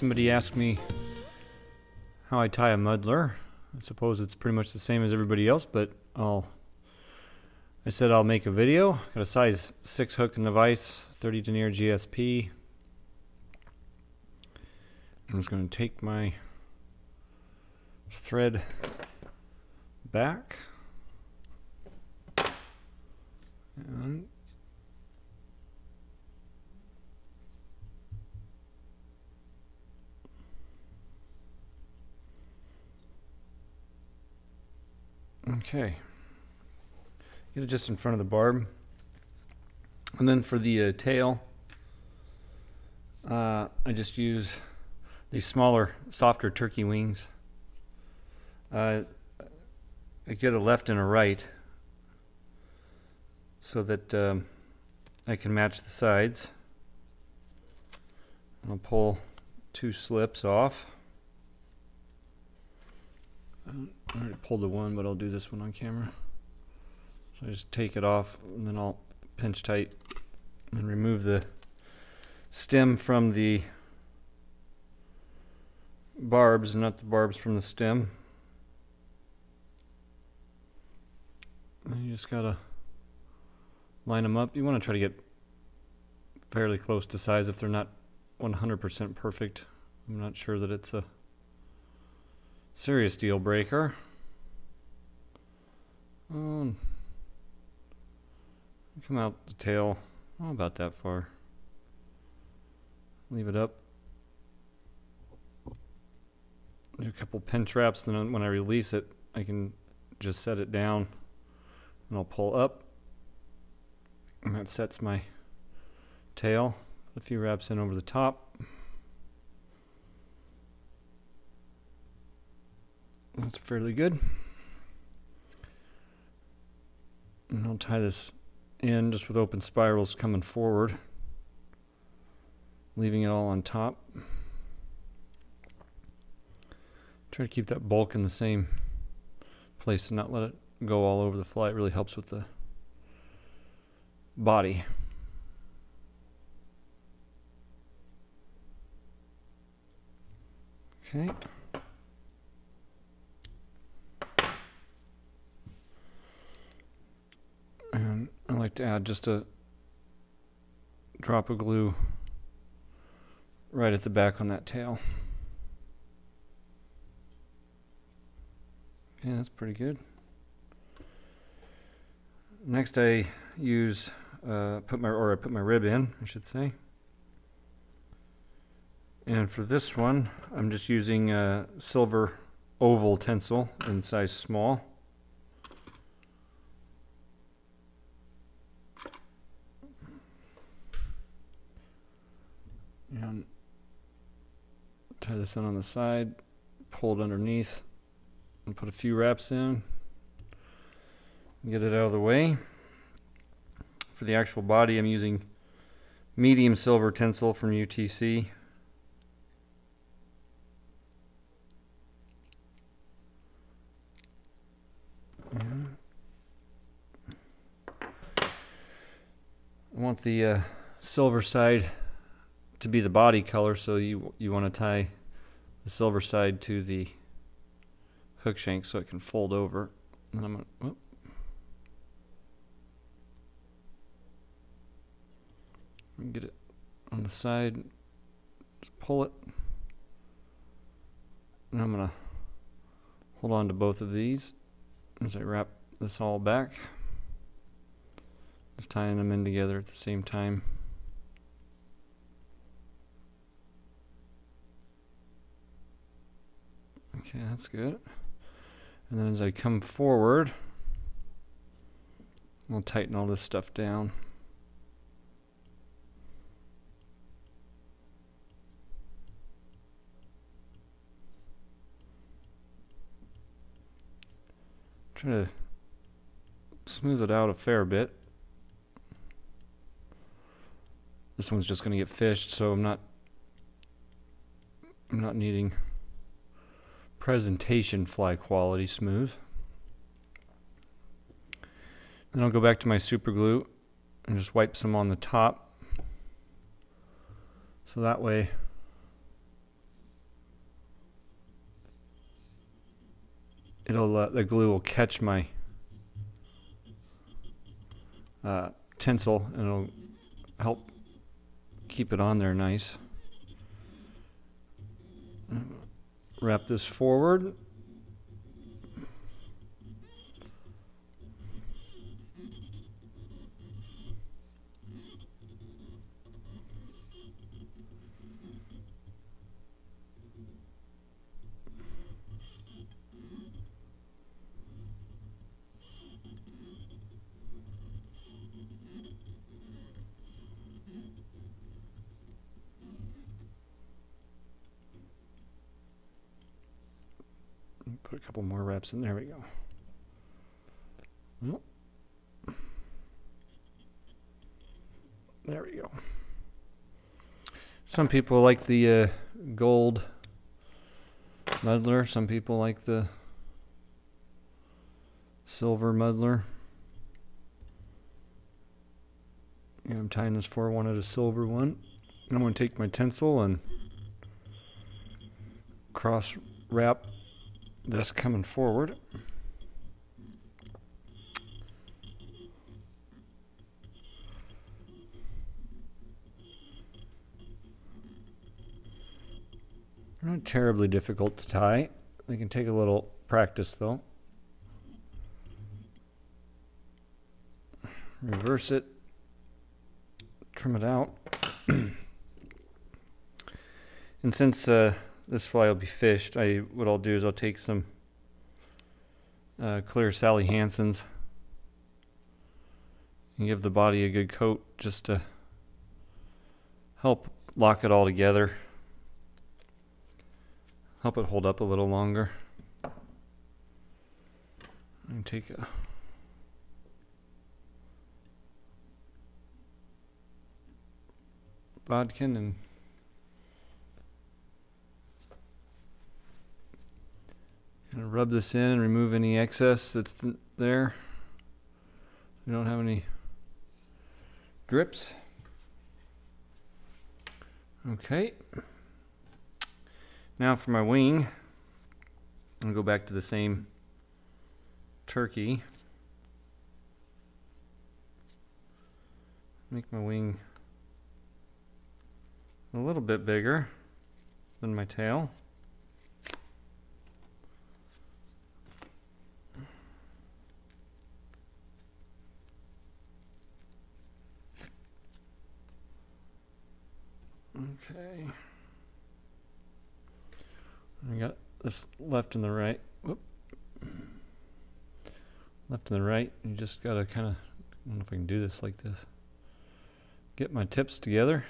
somebody asked me how I tie a muddler. I suppose it's pretty much the same as everybody else, but I'll. I said I'll make a video. Got a size 6 hook in the vise, 30 denier GSP. I'm just going to take my thread back. And Okay. Get it just in front of the barb. And then for the uh, tail, uh, I just use these smaller, softer turkey wings. Uh, I get a left and a right so that um, I can match the sides. I'll pull two slips off. I already pulled the one, but I'll do this one on camera. So I just take it off and then I'll pinch tight and remove the stem from the barbs, not the barbs from the stem. And you just gotta line them up. You want to try to get fairly close to size if they're not 100% perfect. I'm not sure that it's a serious deal breaker. Um, come out the tail, oh, about that far. Leave it up. Do a couple pinch wraps, then when I release it, I can just set it down and I'll pull up. And that sets my tail. A few wraps in over the top. That's fairly good. And I'll tie this in just with open spirals coming forward, leaving it all on top. Try to keep that bulk in the same place and not let it go all over the fly. It really helps with the body. Okay. And I like to add just a drop of glue right at the back on that tail. Okay, that's pretty good. Next I use, uh, put my, or I put my rib in, I should say. And for this one, I'm just using a silver oval tinsel in size small. And tie this in on the side, pull it underneath, and put a few wraps in. Get it out of the way. For the actual body, I'm using medium silver tinsel from UTC. I want the uh, silver side to be the body color, so you you want to tie the silver side to the hook shank so it can fold over. And I'm gonna, get it on the side, just pull it. And I'm gonna hold on to both of these as I wrap this all back. Just tying them in together at the same time. Okay, that's good. And then as I come forward, I'll tighten all this stuff down. Try to smooth it out a fair bit. This one's just going to get fished, so I'm not I'm not needing presentation fly quality smooth. Then I'll go back to my super glue and just wipe some on the top. So that way it'll let the glue will catch my uh, tinsel and it'll help keep it on there nice. Wrap this forward. Put a couple more reps in. There we go. There we go. Some people like the uh, gold muddler. Some people like the silver muddler. I'm tying this for one at a silver one. I'm going to take my tinsel and cross wrap this coming forward. Not terribly difficult to tie. They can take a little practice though. Reverse it. Trim it out. and since uh, this fly will be fished. I what I'll do is I'll take some uh, clear Sally Hansen's and give the body a good coat just to help lock it all together. Help it hold up a little longer. And take a bodkin and Gonna rub this in and remove any excess that's th there. We don't have any drips. Okay. Now for my wing, I'll go back to the same turkey. Make my wing a little bit bigger than my tail. Okay. I got this left and the right. Whoop. Left and the right. You just gotta kind of. I don't know if I can do this like this. Get my tips together.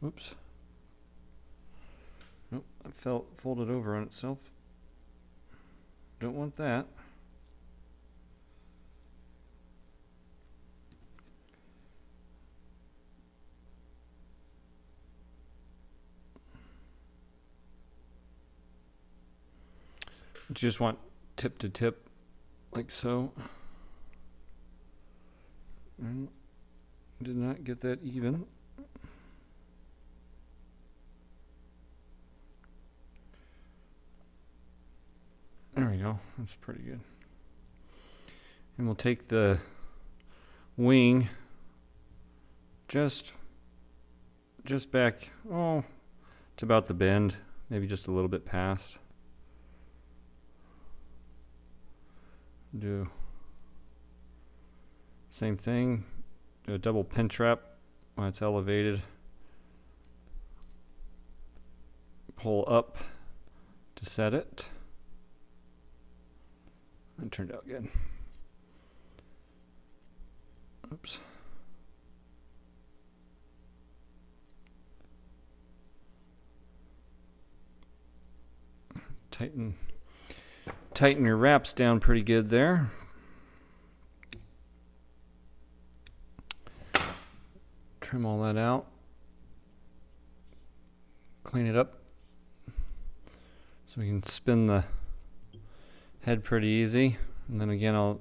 Whoops. Nope, I felt folded over on itself. Don't want that. You just want tip to tip, like so. And did not get that even. There we go. That's pretty good. And we'll take the wing just just back oh to about the bend, maybe just a little bit past. Do same thing do a double pinch wrap when it's elevated. Pull up to set it. It turned out good. Oops. Tighten tighten your wraps down pretty good there. Trim all that out. Clean it up. So we can spin the head pretty easy. And then again, I'll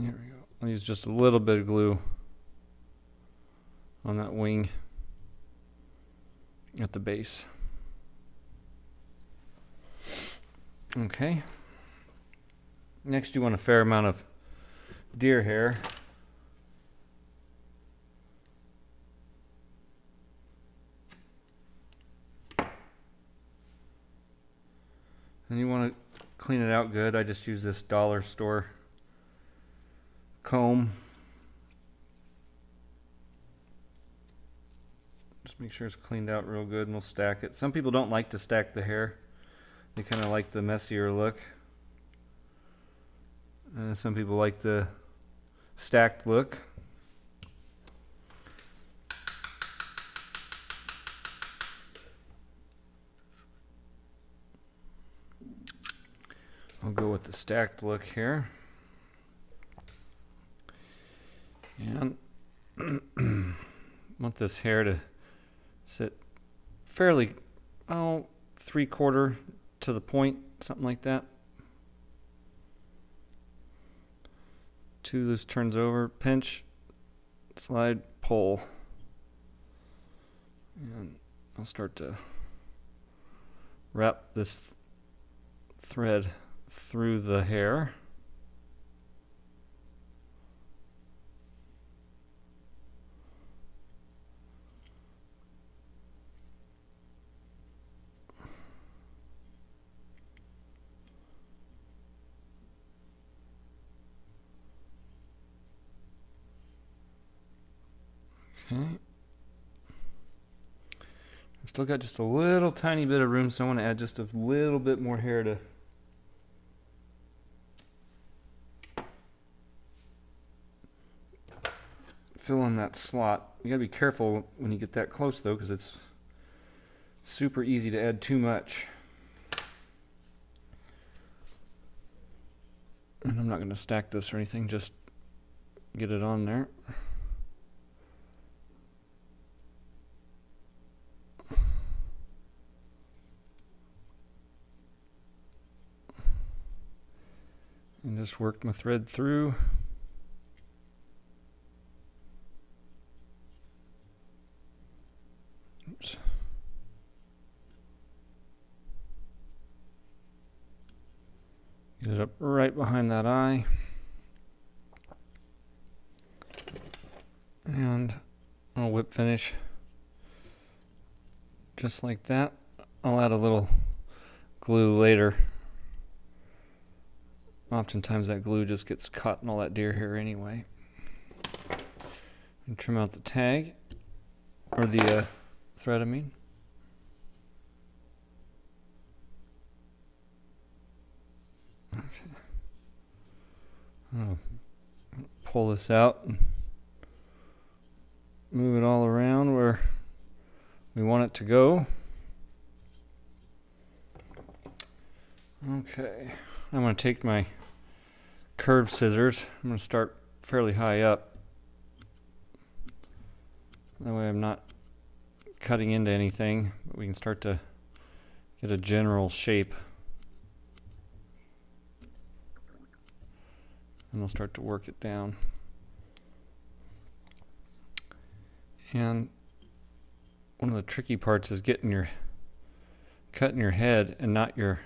Here we go. I'll use just a little bit of glue on that wing at the base. Okay. Next, you want a fair amount of deer hair. And you want to clean it out good. I just use this dollar store comb. Just make sure it's cleaned out real good and we'll stack it. Some people don't like to stack the hair. They kind of like the messier look. And some people like the stacked look. I'll go with the stacked look here. And want this hair to sit fairly, oh, three quarter to the point, something like that. Two loose turns over, pinch, slide, pull. And I'll start to wrap this th thread through the hair. Okay. I've still got just a little tiny bit of room, so I want to add just a little bit more hair to fill in that slot. You gotta be careful when you get that close though, because it's super easy to add too much. And I'm not gonna stack this or anything, just get it on there. Just work my thread through. Oops. Get it up right behind that eye. And I'll whip finish just like that. I'll add a little glue later. Oftentimes that glue just gets cut in all that deer hair anyway. And trim out the tag, or the uh, thread I mean. Okay. I'll pull this out and move it all around where we want it to go. Okay. I'm going to take my curved scissors. I'm going to start fairly high up. That way I'm not cutting into anything, but we can start to get a general shape. And we'll start to work it down. And one of the tricky parts is getting your cutting your head and not your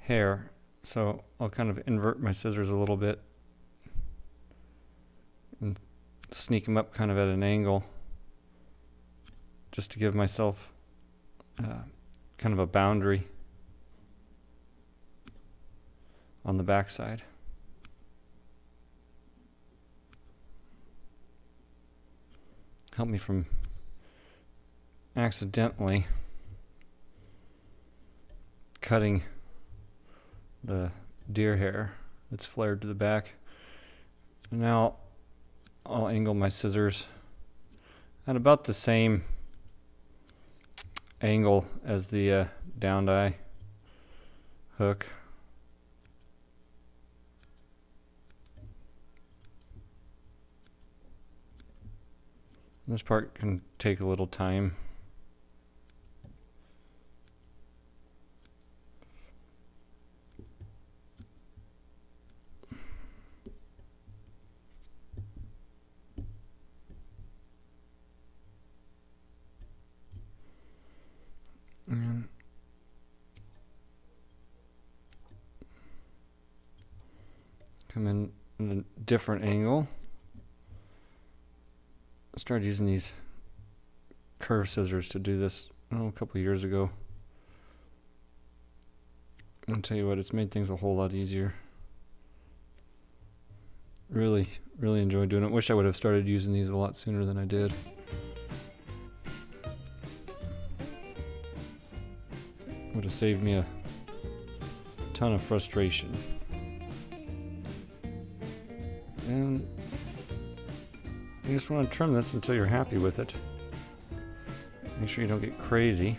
hair so I'll kind of invert my scissors a little bit and sneak them up kind of at an angle just to give myself uh, kind of a boundary on the backside. Help me from accidentally cutting the deer hair that's flared to the back. Now I'll angle my scissors at about the same angle as the uh, down eye hook. This part can take a little time. Come in, in a different angle. I started using these curve scissors to do this oh, a couple years ago. I'll tell you what, it's made things a whole lot easier. Really, really enjoy doing it. Wish I would have started using these a lot sooner than I did. Would have saved me a ton of frustration. And you just want to trim this until you're happy with it. Make sure you don't get crazy.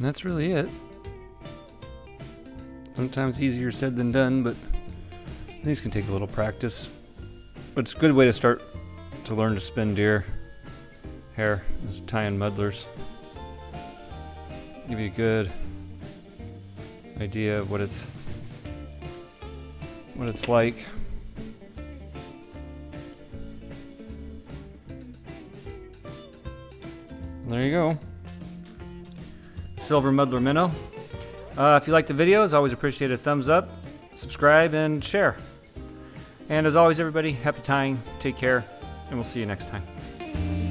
And that's really it. Sometimes easier said than done, but these can take a little practice. But it's a good way to start to learn to spin deer hair is tying muddlers. Give you a good idea of what it's what it's like. There you go. Silver Muddler Minnow. Uh, if you like the videos, always appreciate a thumbs up, subscribe, and share. And as always, everybody, happy tying, take care, and we'll see you next time.